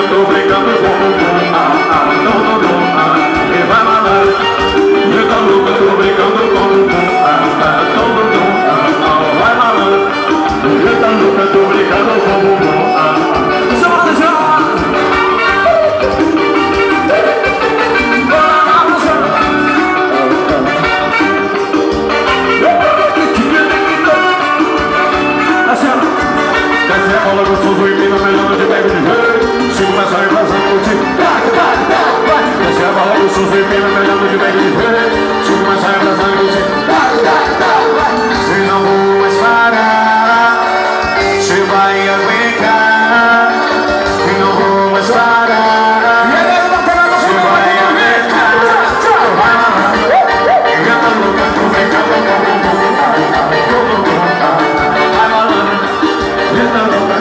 mandou brincando, bum, bum, ah, ah. Desce a bola gostoso e pina melhor de pego de rei Sigo na saia, vazando, curti Desce a bola gostoso e pina melhor de pego de rei no, no, no.